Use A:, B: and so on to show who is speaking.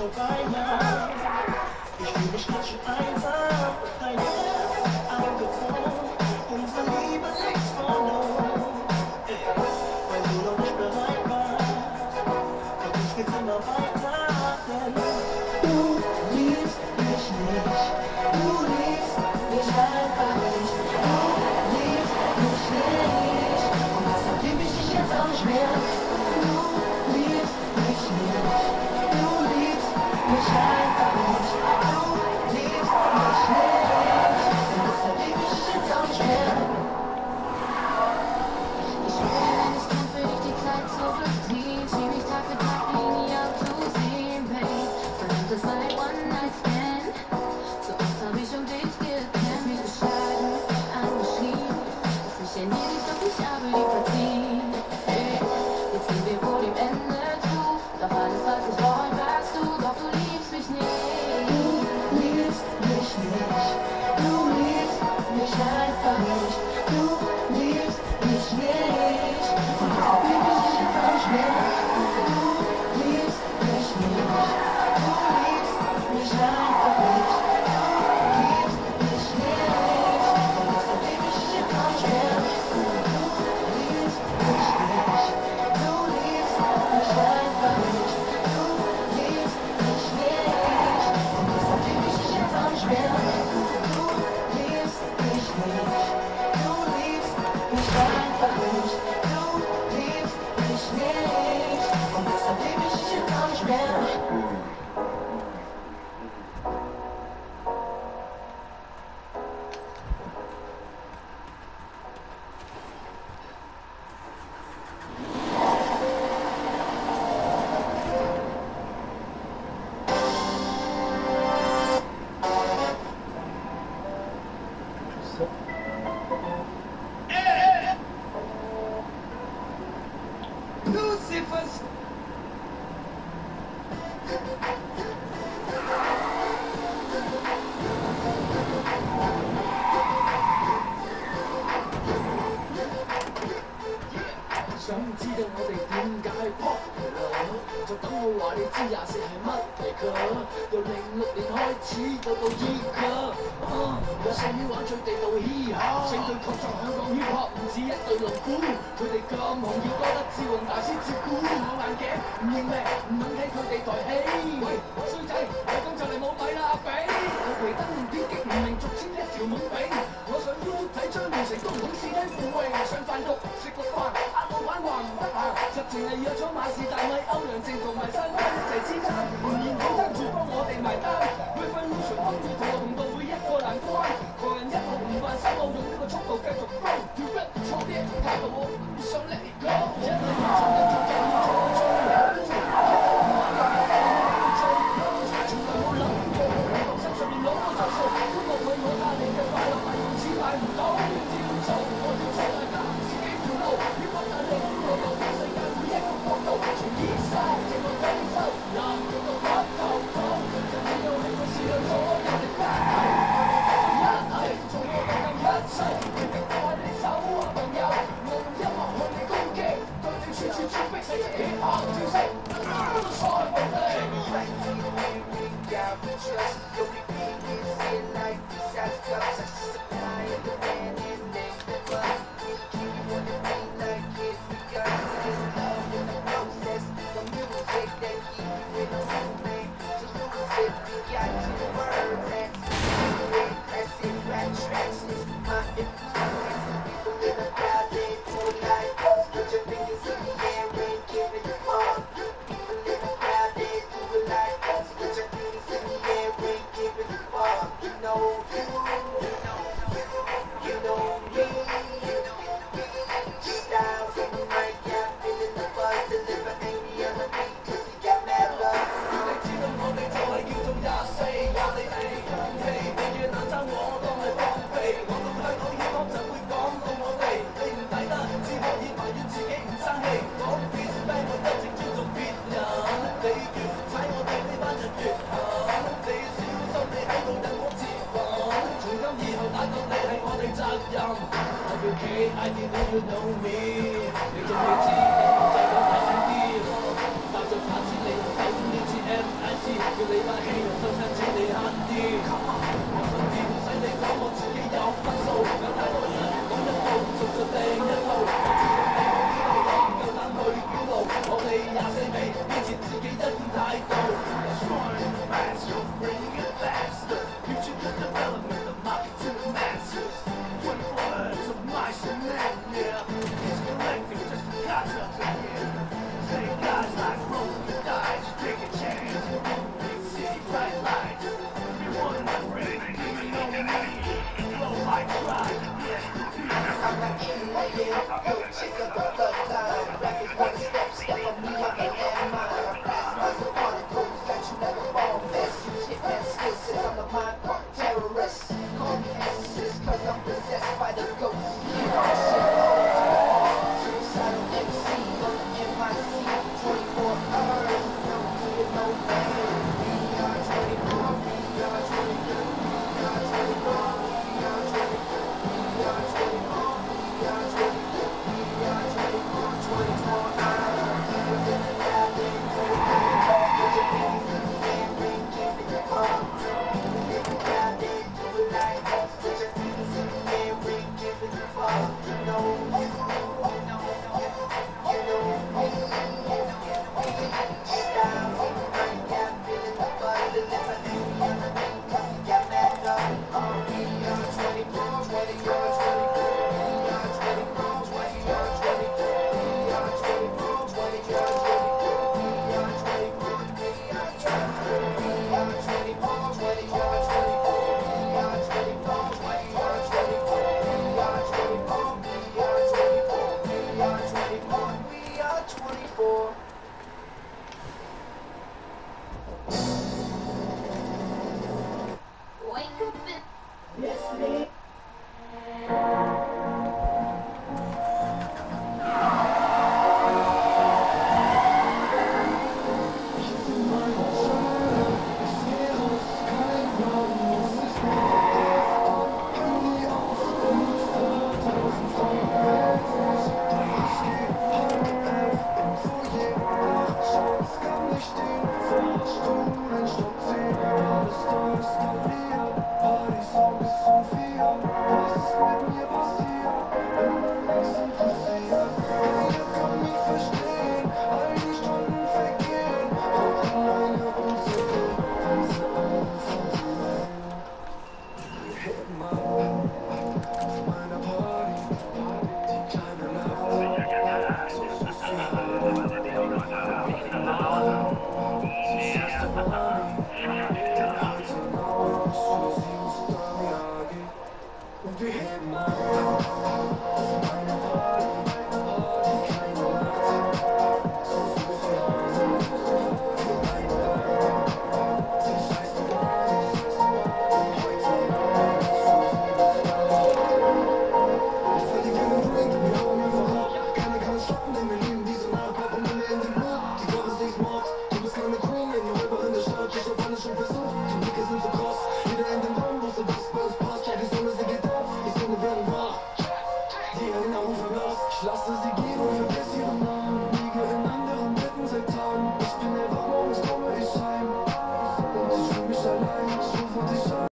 A: Okay.
B: 想知道我哋点解扑你？就等我话你知，廿四系乜？由零六年开始到到依家，有细于玩最地道嘻哈，正对抗在香港 hip hop 唔止一对龙虎，佢哋咁红要多得志宏大师照顾，我眼镜唔认命，唔肯睇佢哋抬起，喂衰仔，你今就嚟冇米啦阿比，我皮灯唔点击唔明，逐签一条懵饼，我想 U 睇张完成功，好似富位上饭。